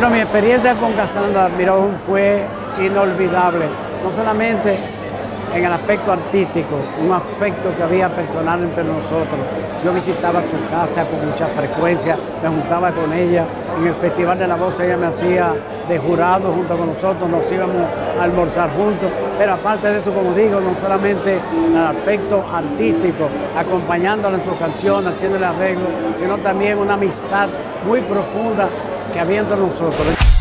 Bueno, mi experiencia con Cassandra Mirón fue inolvidable, no solamente en el aspecto artístico, un afecto que había personal entre nosotros. Yo visitaba su casa con mucha frecuencia, me juntaba con ella. En el Festival de la Voz ella me hacía de jurado junto con nosotros, nos íbamos a almorzar juntos. Pero aparte de eso, como digo, no solamente en el aspecto artístico, acompañándola en sus canciones, haciéndole arreglos, sino también una amistad muy profunda que había entre nosotros.